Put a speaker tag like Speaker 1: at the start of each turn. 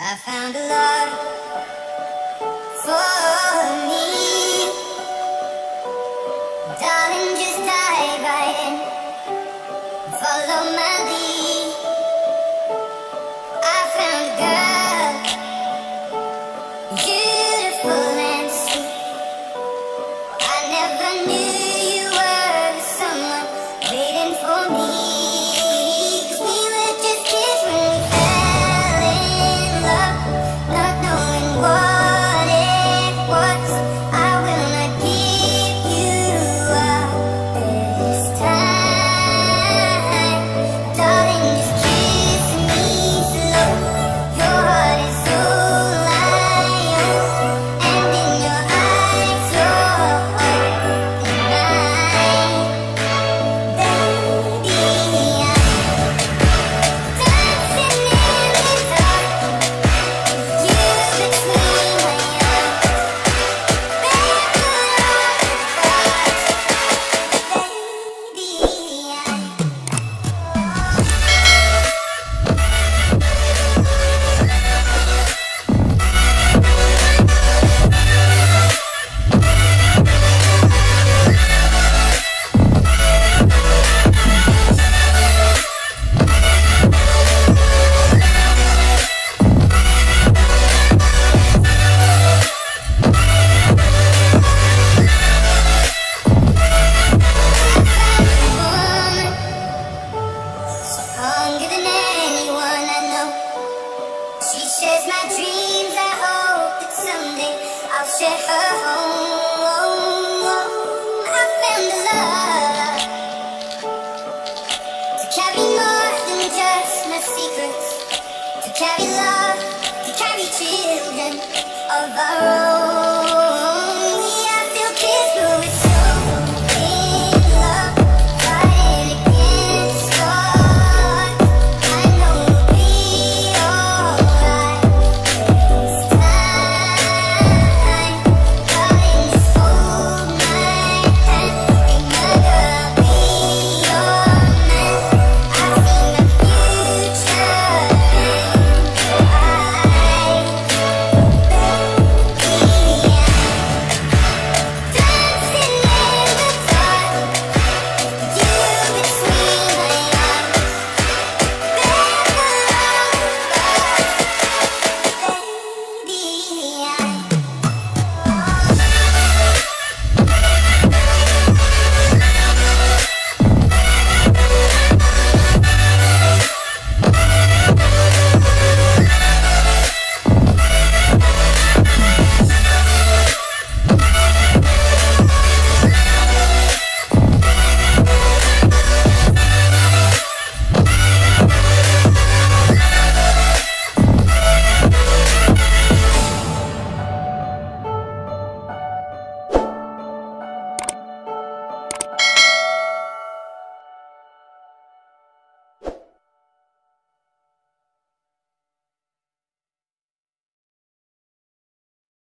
Speaker 1: I found a love for me. Darling, just dive right in. Follow my Oh, oh, oh, to carry more than just my secrets, to carry love, to carry children of our own.